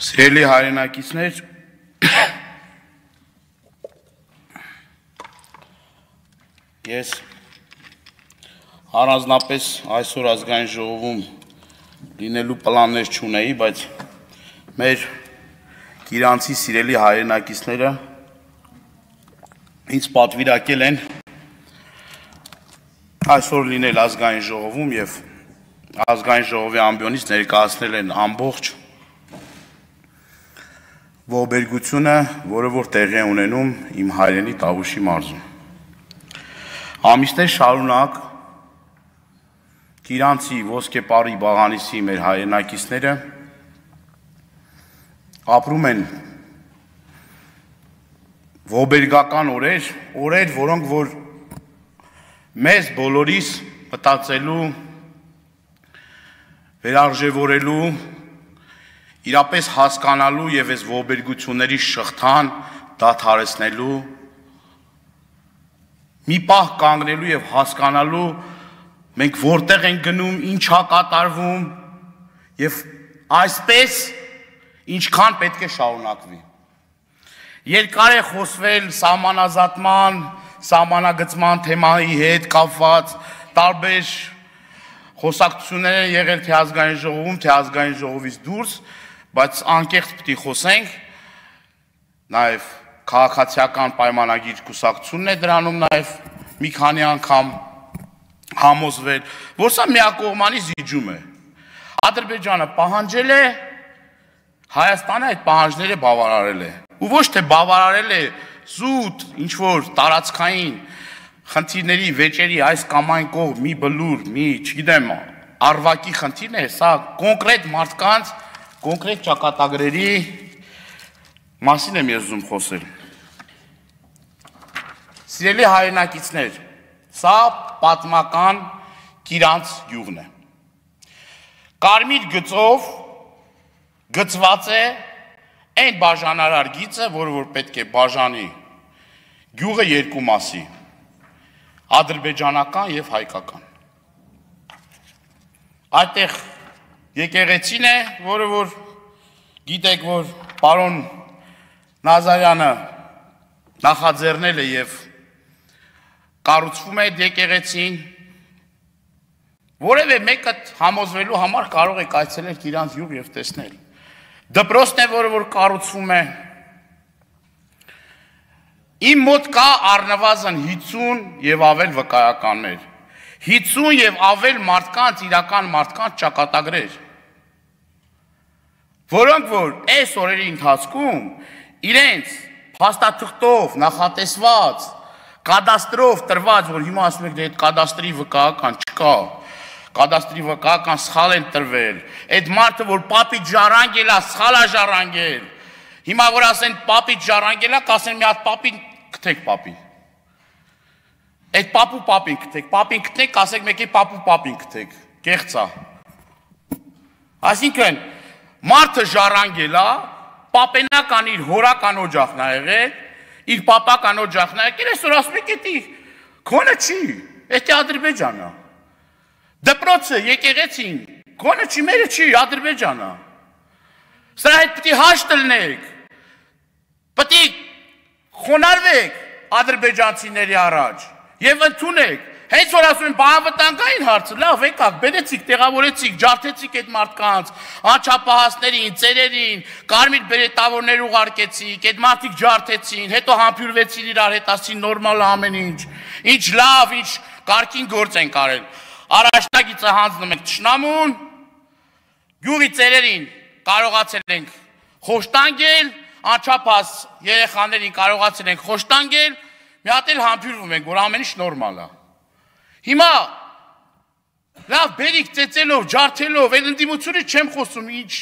Սիրելի հայրենակիցներ, ես առանձնապես այսօր ազգային ժողովում լինելու պլաններ չունեի, բայց մեր Գիրանցի սիրելի հայրենակիցները ինձ պատվիրակել են այսօր լինել ազգային ժողովում եւ ազգային ժողովի ամբիոնից ներկայացնել են ամբողջ ողբերգությունը, որը որ տեղի է ունենում իմ հայրենի Տավուշի մարզում։ Ամիսներ շարունակ Գիրանցի ոսկեպարի Բաղանիսի մեր հայրենակիցները ապրում են ողբերգական օրեր, օրեր, որոնք որ մեզ բոլորիս մտածելու, վերարժևորելու, իրապես հասկանալու եւ այս ողբերգությունների շղթան դադարեցնելու մի պահ կանգնելու եւ հասկանալու մենք որտեղ ենք գնում, ինչա կատարվում եւ այսպես ինչքան պետք է շարունակվի։ Երկար է խոսվել սահմանազատման, սահմանագծման թեմայի հետ կապված տարբեր խոսակցություններ են եղել թե ազգային ժողովում, թե ազգային ժողովից դուրս, բայց անկեղծ պիտի խոսենք նաև քաղաքացիական պայմանագիր կուսակցությունն է դրանում նաև մի քանի անգամ համոզվել, որ սա միակողմանի զիջում է։ Ադրբեջանը պահանջել է Հայաստանը այդ պահանջները բավարարել է։ Ու ոչ թե բավարարել է զուտ ինչ որ տարածքային խնդիրների վեճերի այս կամ այն կողմ մի բլուր, մի, չգիտեմ, արվակի խնդիրն է, սա կոնկրետ մարդկանց կոնկրետ ճակատագրերի մասին եմ ես ուզում խոսել։ Սիրելի հայրենակիցներ, սա պատմական Կիրանց յուղն է։ Կարմիր գծով գծված է այն բաժանարար գիծը, որը որ պետք է բաժանի գյուղը երկու մասի՝ ադրբեջանական եւ հայկական։ Այդտեղ եկեղեցին է, որը որ գիտեք, որ պարոն Նազարյանը նախաձեռնել է եւ կառուցվում է այդ եկեղեցին, որևէ մեկը համոզվելու համար կարող եք այցելել իրանց յուղ եւ տեսնել։ Դպրոցն է, որը որ կառուցվում է։ Իմ մոտ կա առնվազն 50 եւ ավել վկայականներ։ 50 եւ ավել մարդկանց, իրական մարդկանց ճակատագրեր, որոնք որ այս օրերի ընթացքում իրենց փաստաթղթով նախատեսված կադաստրով տրված, որ հիմա ասում եք դե այդ կադաստրի վկայական չկա, կադաստրի վկայական սխալ են տրվել։ Այդ մարդը, որ պապի ժառանգել է, սխալ է ժառանգել։ Հիմա որ ասեն պապի ժառանգել է, կասեն մի հատ պապին գտեք պապին։ Այդ պապու պապին գտեք, պապին գտեք, ասեք մեկի պապու պապին գտեք։ Կեղծա։ Այսինքն մարդը ժառանգել է, պապենական իր հորական օջախն ա եղել, իր պապական օջախն ա եկել, այսօր ասում եք էտի քոնը չի, էտի Ադրբեջանն է։ Դպրոցը, եկեղեցին, գոնը չի, մերը չի, Ադրբեջանա։ Սրա հետ պիտի հաշտ լնեք։ Պիտի խոնարհվեք ադրբեջանցիների առաջ եւ ընդունեք։ Հենց որ ասում են բանվտանգային հարցը, լավ, եկաք, բերեցիք, տեղավորեցիք, ջարդեցիք այդ մարդկանց, անչափահասներին, ծերերին, կարմիր բերետավորներ ուղարկեցիք, այդ մարդիկ ջարդեցին, հետո համբյուրվեցին իրար հետ, ասին նորմալ ամեն ինչ։ Ինչ լավ, ինչ կարգին գործ են կարել առաջնագիծը հանձնում ենք ճշնամուն, գյուղի ծերերին կարողացել ենք խոշտանգել, անչափահաս երեխաներին կարողացել ենք խոշտանգել, մի հատ էլ համբյուրվում ենք, որ ամեն ինչ նորմալ է։ Հիմա լավ բերիք ծեծելով, ջարդելով, այդ ընդդիմությունը չեմ խոսում, ինչ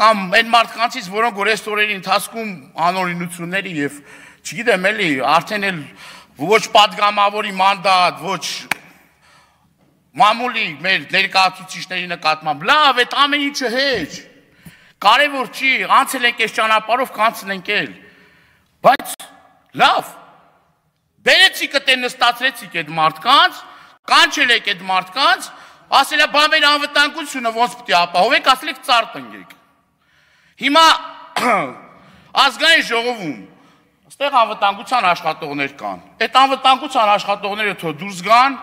կամ այն մարդկանցից, որոնք որ այս օրերի ընթացքում անօրինությունների եւ չգիտեմ էլի, արդեն էլ ոչ падգամավորի մանդատ, ոչ մամուլի մեր ներկայացուցիչների նկատմամբ լավ այդ ամեն ինչը հեչ կարևոր չի անցել ենք այս ճանապարհով կանցնենք էլ բայց լավ բերեցիք դե նստացրեցիք այդ մարդկանց կանչել եք այդ մարդկանց ասելա բա մեր անվտանգությունը ոնց է ապահովեք ասել եք ծառ տնգեք Հիմա ազգային ժողովում Ստեղ անվտանգության աշխատողներ կան։ Այդ անվտանգության աշխատողները թող դուրս գան,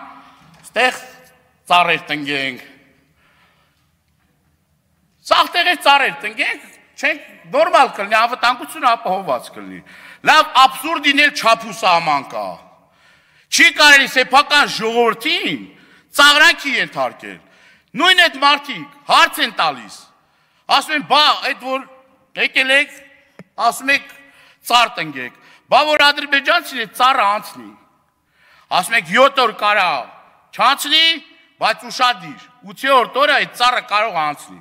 ստեղ ծառեր տնգենք։ Սաղ տեղեր ծառեր տնգենք, չենք նորմալ կլինի, անվտանգությունը ապահովված կլինի։ Լավ абսուրդին էլ չափուսահման կա։ Չի կարելի սեփական ժողովրդին ծաղրանքի ենթարկել։ Նույն այդ մարդիկ հարց են տալիս։ Ասում են, բա այդ որ եկել եք, ասում եք ծառ տնգեք։ Բա որ ադրբեջանցին է ծառը անցնի։ Ասում եք 7 օր կարա չանցնի, բայց ուշադիր։ 8-րդ օրը այդ ծառը կարող անցնի։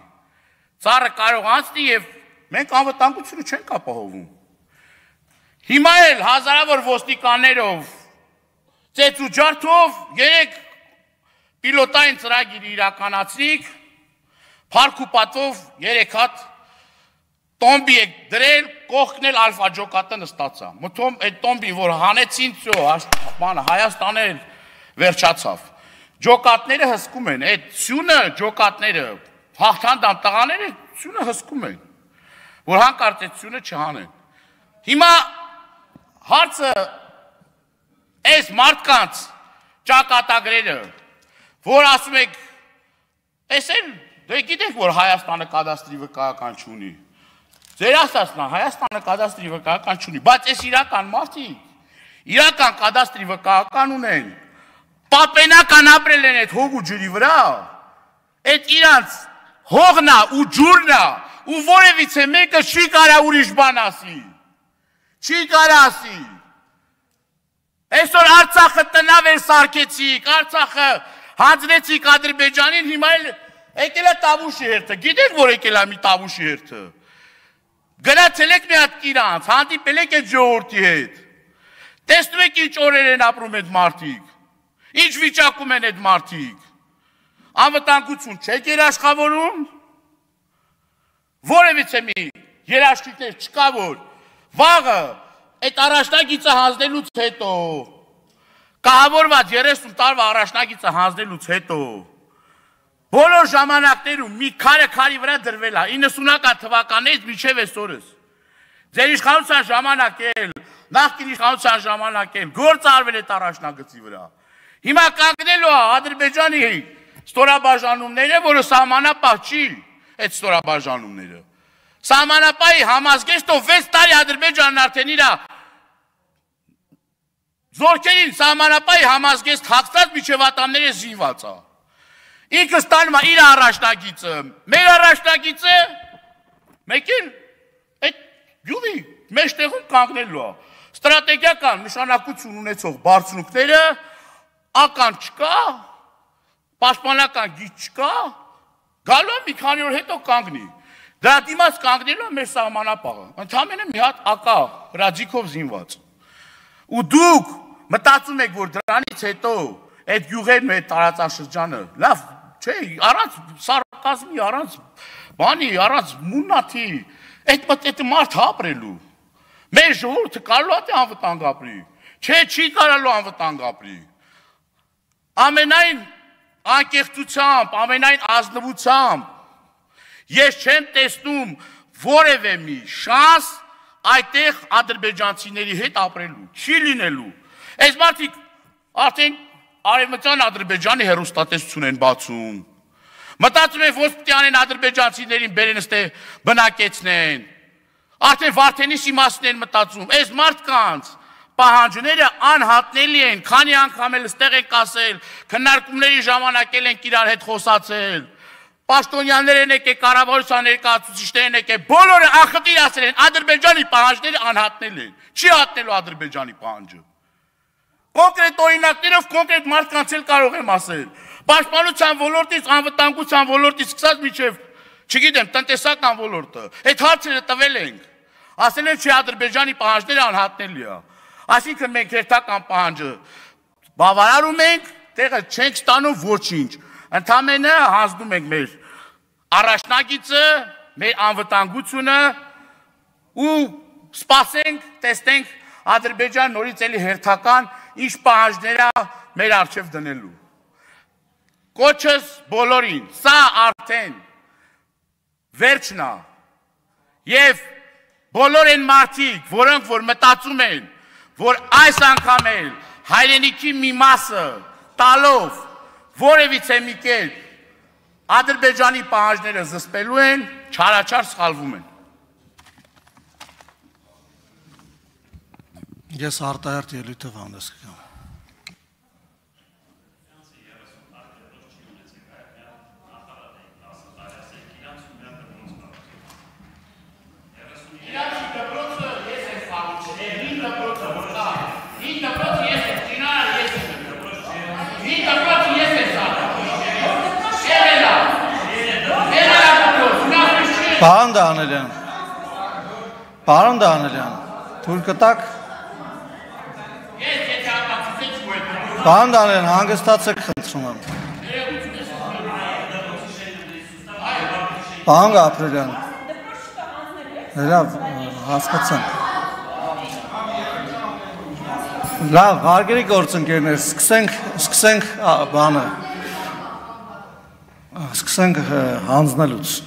Ծառը կարող անցնի եւ մենք անվտանգությունը չենք ապահովում։ Հիմա էլ հազարավոր ոստիկաններով ծեծ ու ջարդով երեք պիլոտային ծրագիր իրականացրիք, փառք ու պատվով 3 հատ տոմբի եք դրել, կողքն էլ ալֆա ջոկատը նստացա։ Մթոմ այդ տոմբին, որ հանեցին, ծո, բանը Հայաստանը վերջացավ։ Ջոկատները հսկում են, այդ սյունը ջոկատները, հաղթանդան տղաները սյունը հսկում են, որ հանկարծ այդ սյունը չհանեն։ Հիմա հարցը այս մարդկանց ճակատագրերը, որ ասում եք, տեսել, դե գիտեք, որ Հայաստանը կադաստրի վկայական չունի։ Ձեր ասածն է, Հայաստանը կադաստրի վկայական չունի, բայց այս իրական մարդիկ իրական կադաստրի վկայական ունեն։ Պապենական ապրել են այդ հող ու ջրի վրա։ Այդ իրանց հողն է ու ջուրն է ու որևիցե մեկը չի կարա ուրիշ բան ասի։ Չի կարա ասի։ Այսօր Արցախը տնավ էր սարքեցիք, Արցախը հանձնեցիք Ադրբեջանին, հիմա էլ եկել է տավուշի հերթը։ Գիտեք, որ եկել է մի տավուշի հերթը։ Գնացել եք մի հատ իրանց, հանդիպել եք այդ ժողովրդի հետ։ Տեսնում եք ինչ օրեր են ապրում այդ մարդիկ։ Ինչ վիճակում են այդ մարդիկ։ Անվտանգություն չեք երաշխավորում։ Որևիցե մի երաշխիքներ չկա որ վաղը այդ առաջնագիծը հանձնելուց հետո կահավորված 30 տարվա առաջնագիծը հանձնելուց հետո Բոլոր ժամանակներում մի քարը քարի վրա դրվել է 90-ական թվականից մինչև այսօրս։ Ձեր իշխանության ժամանակ էլ, նախկին իշխանության ժամանակ էլ գործ արվել է տարաշնագծի վրա։ Հիմա կանգնելու է Ադրբեջանի ստորաբաժանումները, որը սահմանապահ չի այդ ստորաբաժանումները։ Սահմանապահի համազգեստով 6 տարի Ադրբեջանն արդեն իրա զորքերին սահմանապահի համազգեստ հացած միջև ատամները զինված է։ Ինքը ստանում է իր առաջնագիծը, մեր առաջնագիծը մեկին այդ յուղի մեջտեղում կանգնելու է։ Ստրատեգիական նշանակություն ունեցող բարձունքները ական չկա, պաշտպանական գիծ չկա, գալու մի քանի օր հետո կանգնի։ Դրա դիմաց կանգնելու մեր սահմանապահը։ Ընդհանրապես մի հատ ակա ռադիկով զինված։ Ու դուք մտածում եք, որ դրանից հետո այդ յուղերն ու այդ տարածաշրջանը լավ Չէ, առանց սարկազմի, առանց բանի, առանց մունաթի, այդ այդ մարդ ապրելու։ Մեր ժողովուրդը կարողա է անվտանգ ապրի։ Չէ, չի կարալու անվտանգ ապրի։ Ամենայն անկեղծությամբ, ամենայն ազնվությամբ ես չեմ տեսնում որևէ մի շանս այդտեղ ադրբեջանցիների հետ ապրելու։ Չի լինելու։ Այս մարդիկ արդեն Արևմտյան Ադրբեջանի հերոստատեսություն են բացում։ Մտածում են պետք է անեն ադրբեջանցիներին բերեն ստե բնակեցնեն։ Արդեն Վարդենիսի մասն են մտածում։ Այս մարդկանց պահանջները անհատնելի են, քանի անգամ էլ ստեղ եք ասել, քննարկումների ժամանակ էլ ենք իրար հետ խոսացել։ Պաշտոնյաներն եք, կառավարության ներկայացուցիչներն եք, բոլորը ախտիր ասել են, Ադրբեջանի պահանջները անհատնել են։ Չի հատնելու Ադրբեջանի պահանջը։ Կոնկրետ օրինակներով կոնկրետ մարդկանց էլ կարող եմ ասել։ Պաշտպանության ոլորտից, անվտանգության ոլորտից սկսած միջև, չգիտեմ, տնտեսական ոլորտը, այդ հարցերը տվել ենք։ Ասել են, չի Ադրբեջանի պահանջները անհատնելի է։ Այսինքն մենք հերթական պահանջը բավարարում ենք, տեղը չենք ստանում ոչինչ։ Ընդամենը հանձնում ենք մեր առաջնագիծը, մեր անվտանգությունը ու սպասենք, տեսնենք Ադրբեջան նորից էլի հերթական ինչ պահանջներա մեր արչև դնելու։ Կոչս բոլորին, սա արդեն վերջն է։ Եվ բոլոր այն մարդիկ, որոնք որ մտածում են, որ այս անգամ էլ հայրենիքի մի մասը տալով որևիցե մի կերպ Ադրբեջանի պահանջները զսպելու են, չարաչար սխալվում են։ Ես արտահերտ ելույթով հանդես կգամ։ Պարոն Դանելյան։ Պարոն Դանելյան, թույլ այդ Պարոն Դանելյան, հանգստացեք խնդրում եմ։ Պարոն Գաբրելյան։ Լավ, հասկացանք։ Լավ, հարգելի գործընկերներ, սկսենք, սկսենք բանը։ Սկսենք հանձնելուց։